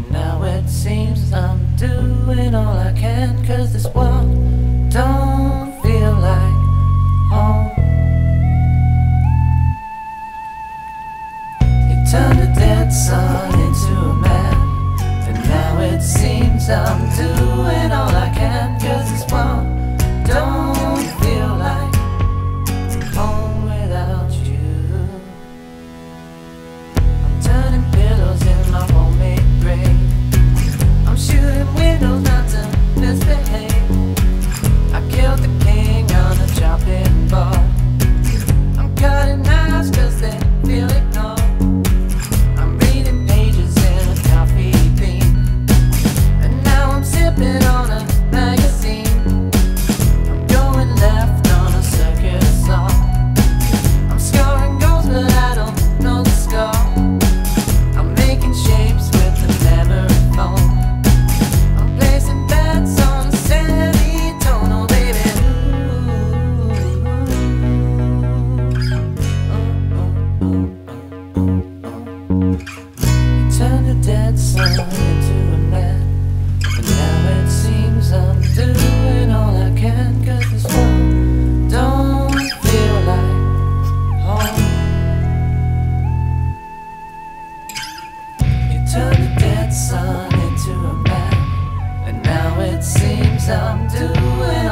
And now it seems I'm doing all I can, cause this world don't. sun into a map. And now it seems I'm doing